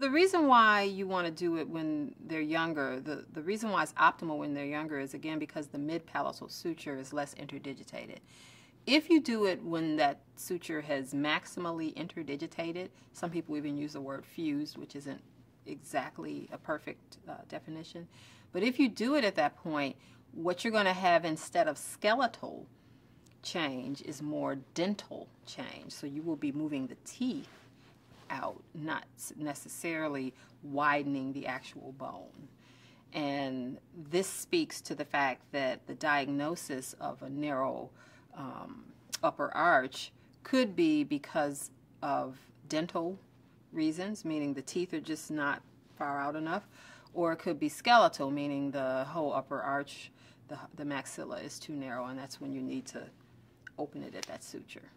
The reason why you want to do it when they're younger, the, the reason why it's optimal when they're younger is again because the mid-palatal suture is less interdigitated. If you do it when that suture has maximally interdigitated, some people even use the word fused, which isn't exactly a perfect uh, definition. But if you do it at that point, what you're going to have instead of skeletal change is more dental change. So you will be moving the teeth out, not necessarily widening the actual bone. And this speaks to the fact that the diagnosis of a narrow um, upper arch could be because of dental reasons, meaning the teeth are just not far out enough, or it could be skeletal, meaning the whole upper arch, the, the maxilla is too narrow, and that's when you need to open it at that suture.